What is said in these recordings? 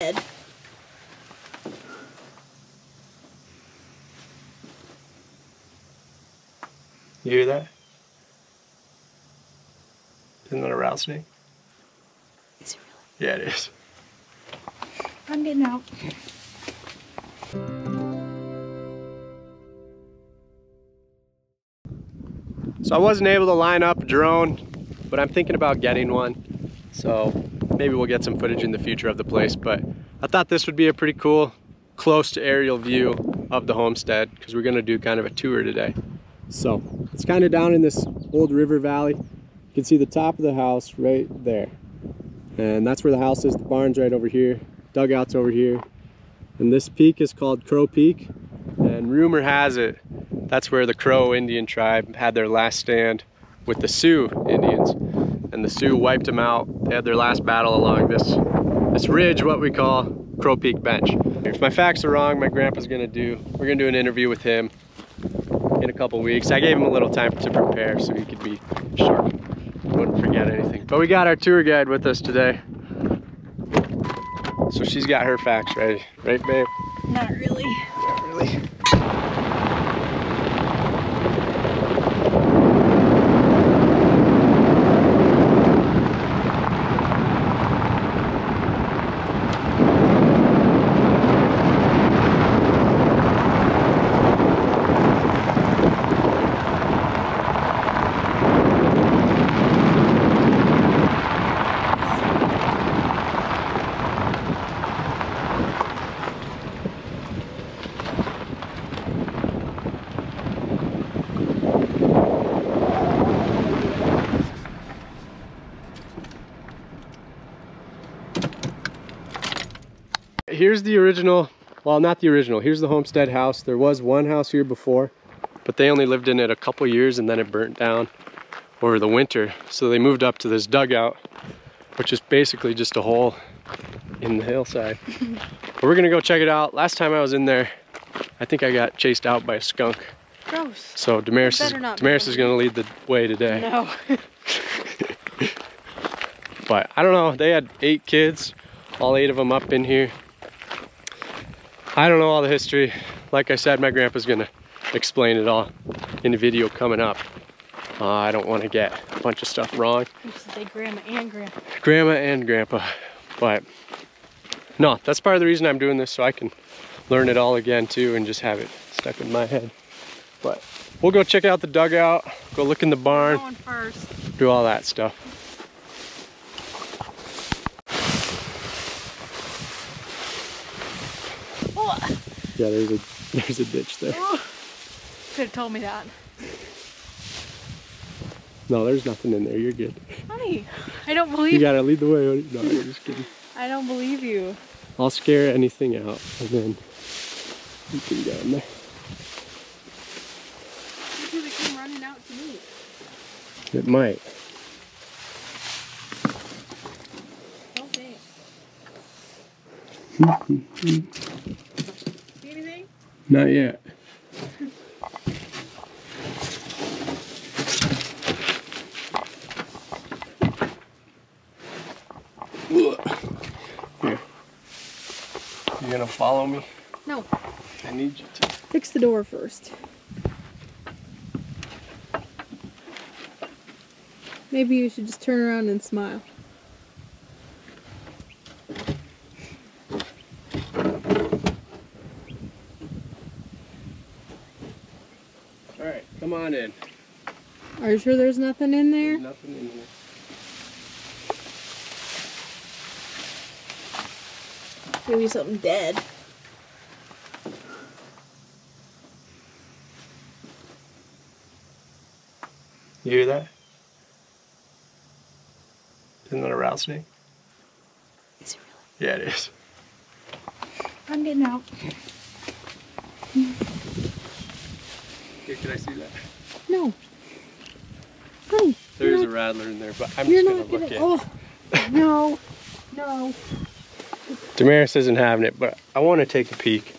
dead. You hear that? Isn't that a rattlesnake? Is it really? Yeah, it is. I'm getting out. So I wasn't able to line up a drone, but I'm thinking about getting one. So maybe we'll get some footage in the future of the place, but I thought this would be a pretty cool close to aerial view of the homestead because we're gonna do kind of a tour today. So it's kind of down in this old river valley. You can see the top of the house right there. And that's where the house is. The barn's right over here, dugouts over here. And this peak is called Crow Peak. And rumor has it, that's where the Crow Indian tribe had their last stand with the Sioux Indians. And the Sioux wiped them out. They had their last battle along this, this ridge, what we call Crow Peak Bench. If my facts are wrong, my grandpa's gonna do, we're gonna do an interview with him in a couple weeks. I gave him a little time to prepare so he could be sharp, wouldn't forget anything. But we got our tour guide with us today. So she's got her facts ready, right babe? Not really. Not really. Here's the original, well not the original, here's the homestead house. There was one house here before, but they only lived in it a couple years and then it burnt down over the winter. So they moved up to this dugout, which is basically just a hole in the hillside. but we're gonna go check it out. Last time I was in there, I think I got chased out by a skunk. Gross. So Damaris is, better not be Damaris is gonna lead the way today. No. But I don't know, they had eight kids, all eight of them up in here. I don't know all the history. Like I said, my grandpa's gonna explain it all in the video coming up. Uh, I don't want to get a bunch of stuff wrong. You should say grandma and grandpa. Grandma and grandpa. But no, that's part of the reason I'm doing this so I can learn it all again too and just have it stuck in my head. But we'll go check out the dugout, go look in the barn, do all that stuff. Oh, Yeah, there's a there's a ditch there. could have told me that. No, there's nothing in there. You're good. Honey, I don't believe You gotta lead the way. No, I'm just kidding. I don't believe you. I'll scare anything out, and then you can go in there. Maybe they come running out to me. It might. See anything? Not yet. Here. You gonna follow me? No. I need you to. Fix the door first. Maybe you should just turn around and smile. All right, come on in. Are you sure there's nothing in there? Nothing in here. Maybe something dead. You hear that? Isn't that a rattlesnake? Is it really? Yeah, it is. I'm getting out. Here, can I see that? No a rattler in there, but I'm You're just gonna look gonna, at it. Oh, no, no. Damaris isn't having it, but I want to take a peek.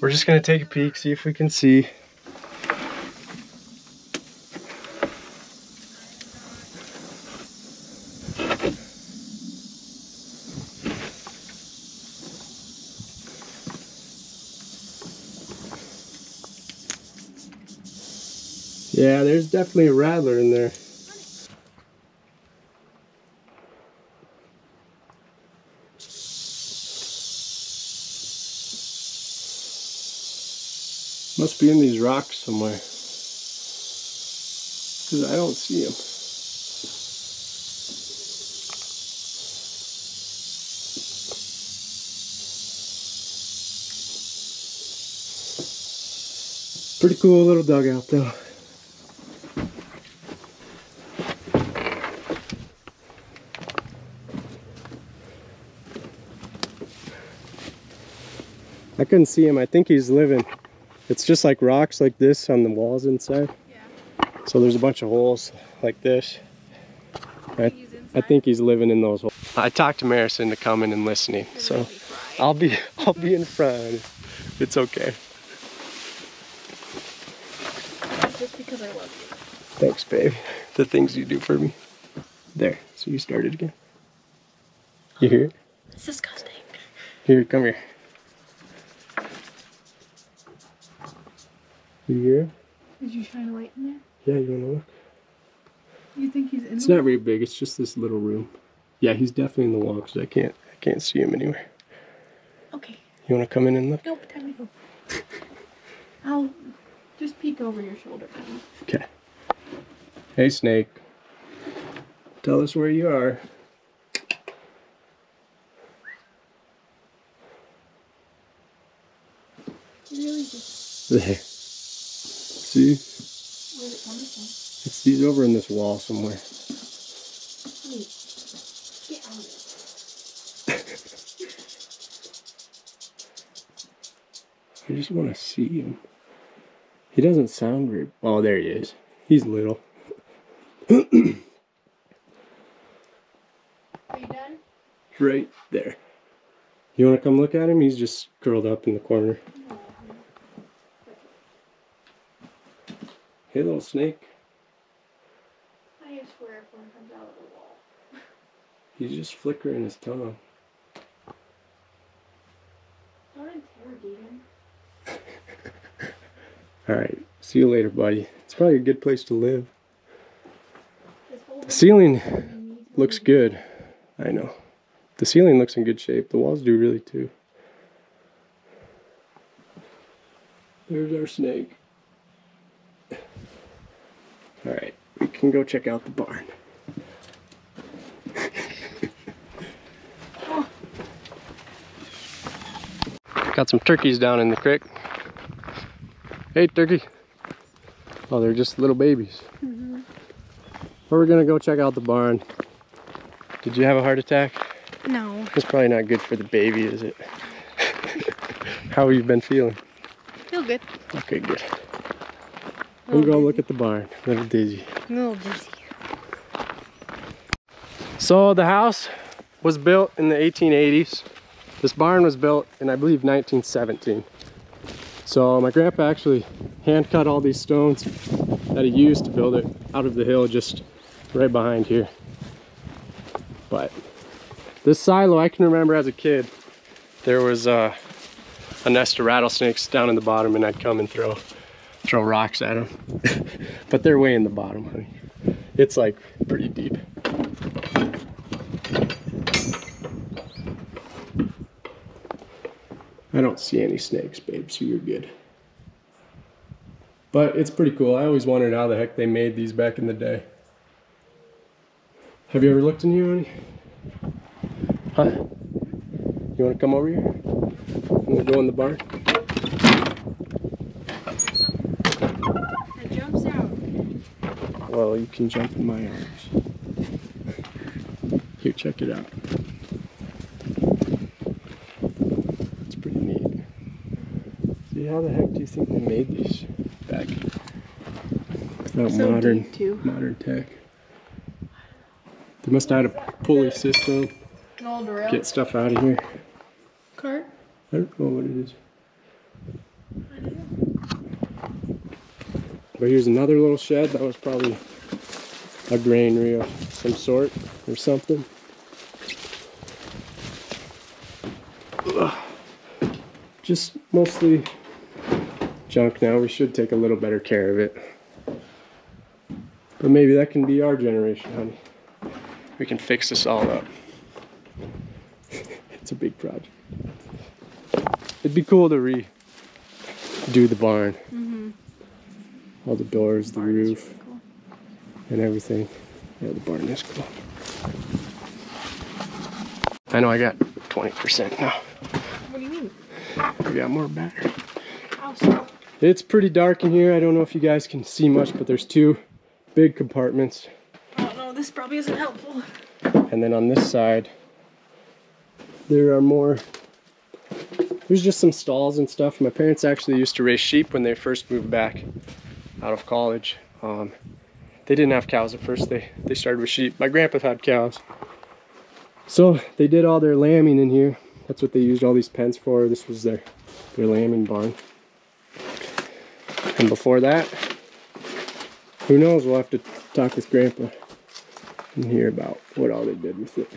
We're just gonna take a peek, see if we can see Yeah, there's definitely a rattler in there. Must be in these rocks somewhere. Because I don't see him. Pretty cool little dugout though. Couldn't see him. I think he's living. It's just like rocks like this on the walls inside. Yeah. So there's a bunch of holes like this. I, I think he's living in those holes. I talked to Marison to come in and listening, Gonna so make me cry. I'll be I'll be in front. It's okay. Just because I love you. Thanks, babe. The things you do for me. There. So you started again. You hear it? It's disgusting. Here, come here. You? Did you shine a light in there? Yeah, you wanna look? You think he's in It's not very big. It's just this little room. Yeah, he's definitely in the wall because I can't I can't see him anywhere. Okay. You want to come in and look? Nope, time to go. I'll just peek over your shoulder. Okay. Hey, Snake. Tell us where you are. Really There. See? where's it coming from? It's these over in this wall somewhere. Wait. Get out of. I just want to see him. He doesn't sound very. Oh, there he is. He's little. Are you done? Right there. You want to come look at him? He's just curled up in the corner. Hey, little snake. I swear if one comes out of the wall. He's just flickering his tongue. Don't interrogate him. All right. See you later, buddy. It's probably a good place to live. The ceiling looks good. I know. The ceiling looks in good shape. The walls do really too. There's our snake. All right, we can go check out the barn. Got some turkeys down in the creek. Hey, turkey. Oh, they're just little babies. Mm-hmm. We're gonna go check out the barn. Did you have a heart attack? No. It's probably not good for the baby, is it? How have you been feeling? Feel good. Okay, good. We'll go look at the barn. Little little dizzy. So the house was built in the 1880s. This barn was built in, I believe, 1917. So my grandpa actually hand cut all these stones that he used to build it out of the hill just right behind here. But this silo, I can remember as a kid, there was uh, a nest of rattlesnakes down in the bottom and I'd come and throw throw rocks at them. but they're way in the bottom, honey. It's like pretty deep. I don't see any snakes, babe, so you're good. But it's pretty cool. I always wondered how the heck they made these back in the day. Have you ever looked in here, honey? Huh? You want to come over here? Want to go in the barn? It jumps out. Well, you can jump in my arms. Here, check it out. It's pretty neat. See, how the heck do you think they made these back? Without So modern, too. modern tech. They must have had a pulley system, An old drill. get stuff out of here. cart. I don't know what it is. But here's another little shed. That was probably a granary of some sort or something. Ugh. Just mostly junk now. We should take a little better care of it. But maybe that can be our generation, honey. We can fix this all up. it's a big project. It'd be cool to redo the barn. Mm-hmm. All the doors, the is roof, really cool. and everything. Yeah, the barn is cool. I know I got 20% now. What do you mean? I got more battery. How? It's pretty dark in here. I don't know if you guys can see much, but there's two big compartments. Oh no, this probably isn't helpful. And then on this side, there are more. There's just some stalls and stuff. My parents actually used to raise sheep when they first moved back out of college. Um, they didn't have cows at first. They they started with sheep. My grandpa had cows. So they did all their lambing in here. That's what they used all these pens for. This was their their lambing barn. And before that, who knows? We'll have to talk with grandpa and hear about what all they did with it.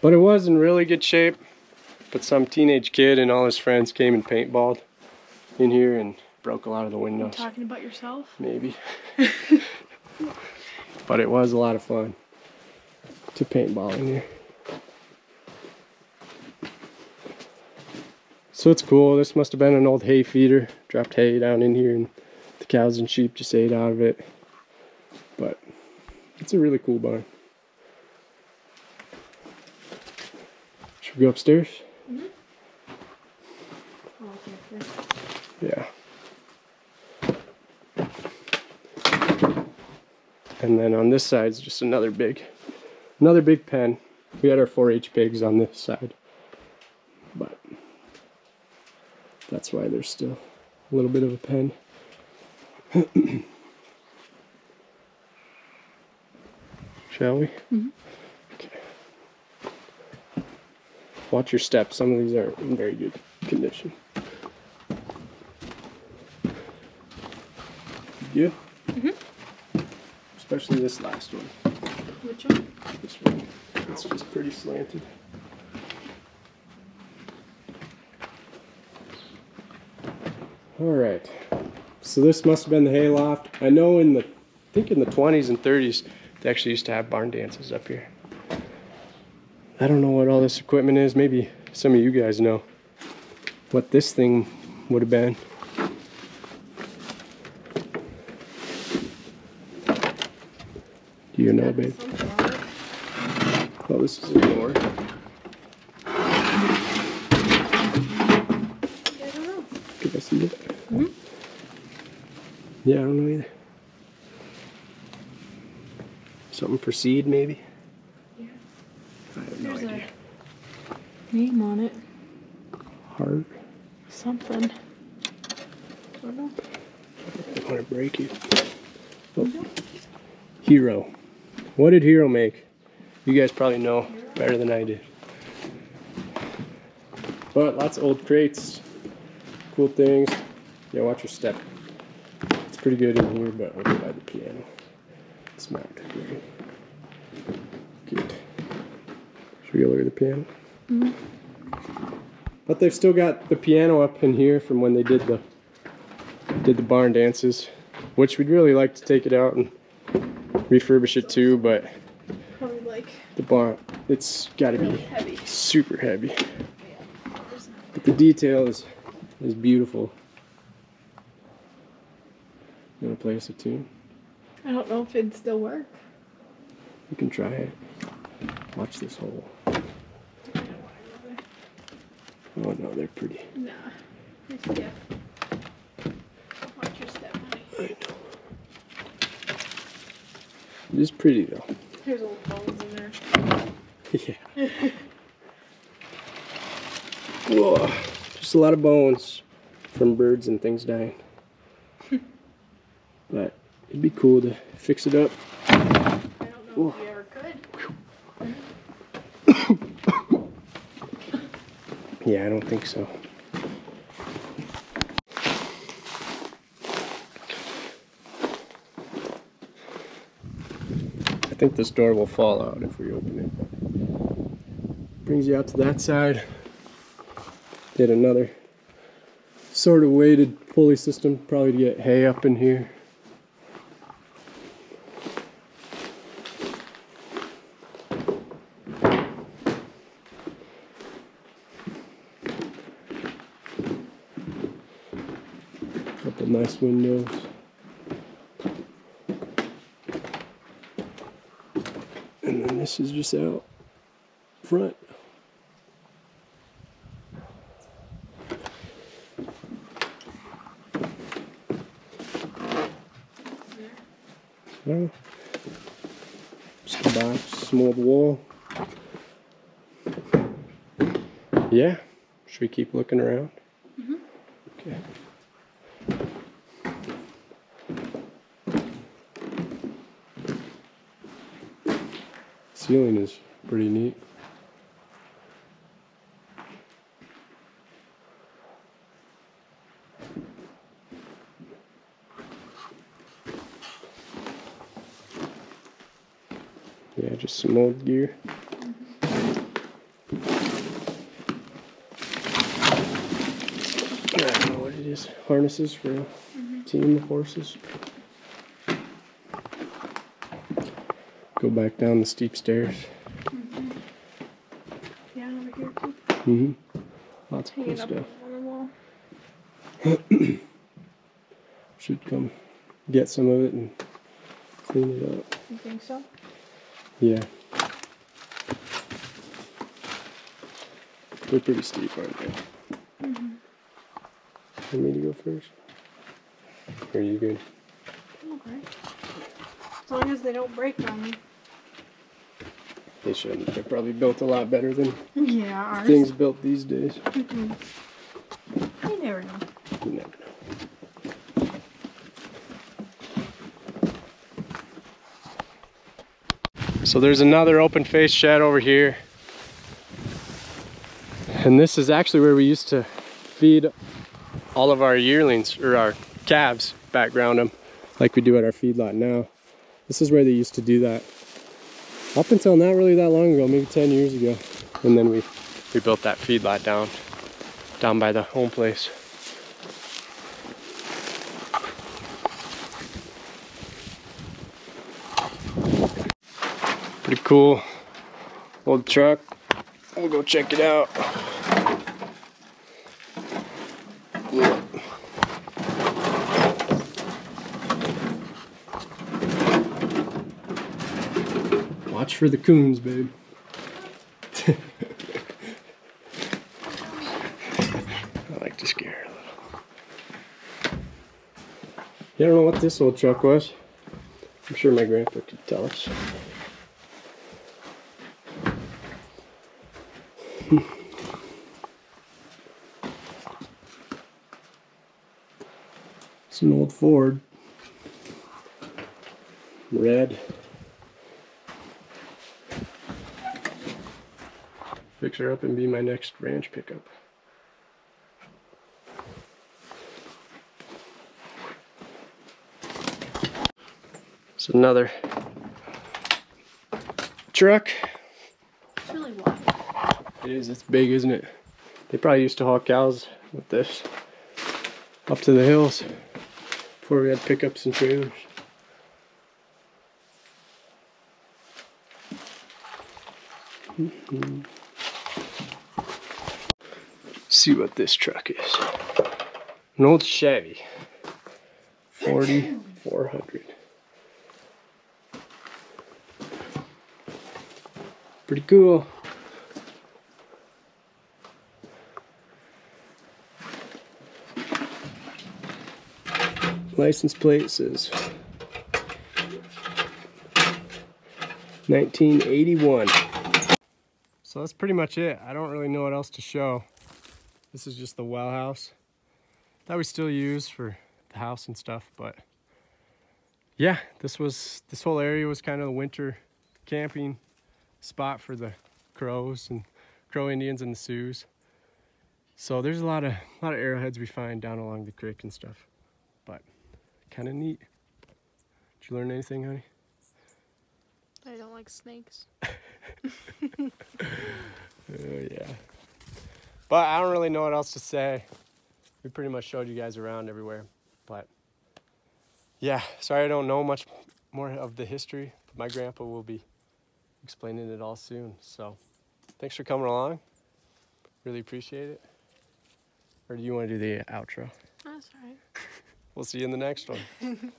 But it was in really good shape. But some teenage kid and all his friends came and paintballed in here and broke a lot of the You windows. talking about yourself? Maybe. but it was a lot of fun to paintball in here. So it's cool. This must have been an old hay feeder. Dropped hay down in here and the cows and sheep just ate out of it. But it's a really cool barn. Should we go upstairs? Oh, okay. Yeah. And then on this side is just another big, another big pen. We had our 4-H pigs on this side, but that's why there's still a little bit of a pen. Shall we? Mm-hmm. Okay. Watch your steps. Some of these aren't in very good condition. Yeah. Mm-hmm. Especially this last one. Which one? This one. It's just pretty slanted. All right. So this must have been the hayloft. I know in the, I think in the 20s and 30s, they actually used to have barn dances up here. I don't know what all this equipment is. Maybe some of you guys know what this thing would have been. Do you know, babe? Oh, this is a door. I don't know. Can I see it? Mhm. Yeah, I don't know either. Something for seed, maybe? Yeah. I have no There's a name on it. Heart. Something. I don't know. I want to break it. Oh. Hero. What did Hero make? You guys probably know better than I did. But lots of old crates. Cool things. Yeah, watch your step. It's pretty good in here, but over by the piano. It's not great. Good. Should we go look at the piano? Mm-hmm. But they've still got the piano up in here from when they did the did the barn dances, which we'd really like to take it out and refurbish it too, but like the bar, it's got to really be heavy. super heavy. But the detail is is beautiful. You wanna play us a tune? I don't know if it'd still work. You can try it. Watch this hole. Oh no, they're pretty. Nah. Yeah. Watch your step, honey. I know. It is pretty though. There's old bones in there. yeah. Whoa. Just a lot of bones from birds and things dying. but it'd be cool to fix it up. I don't know if we ever could. Yeah, I don't think so. Think this door will fall out if we open it. Brings you out to that side. Did another sort of weighted pulley system, probably to get hay up in here. Couple nice windows. This is just out front. Well, just some wall. Yeah. Should we keep looking around? Mm-hmm. Okay. Ceiling is pretty neat. Yeah, just some old gear. I don't know what it is. Harnesses for a team of horses. Go back down the steep stairs. Yeah, over here too. Mm-hmm. Lots of cool stuff. on the wall. Should come get some of it and clean it up. You think so? Yeah. They're pretty steep, aren't they? Want me to go first? Or are you good? Okay. As long as they don't break on me. They shouldn't. They're probably built a lot better than Yeah, ours. things built these days. Mhm. You never know. You never know. So there's another open face shed over here. And this is actually where we used to feed all of our yearlings or our calves, background them like we do at our feedlot now. This is where they used to do that. Up until not really that long ago, maybe 10 years ago. And then we, we built that feedlot down, down by the home place. Pretty cool old truck. We'll go check it out. Watch for the coons, babe. I like to scare a little. You don't know what this old truck was? I'm sure my grandpa could tell us. It's an old Ford. Red. Fix her up and be my next ranch pickup. It's another truck. It's really wide. It is, it's big, isn't it? They probably used to haul cows with this up to the hills before we had pickups and trailers. Mhm. See what this truck is. An old Chevy. 4400. Pretty cool. License plate says 1981. So that's pretty much it. I don't really know what else to show. This is just the well house that we still use for the house and stuff, but yeah, this was this whole area was kind of a winter camping spot for the crows and crow Indians and the Sioux. So there's a lot of a lot of arrowheads we find down along the creek and stuff. But kind of neat. Did you learn anything, honey? I don't like snakes. Oh yeah. But I don't really know what else to say. We pretty much showed you guys around everywhere. But yeah, sorry I don't know much more of the history. But my grandpa will be explaining it all soon. So thanks for coming along. Really appreciate it. Or do you want to do the outro? That's alright. We'll see you in the next one.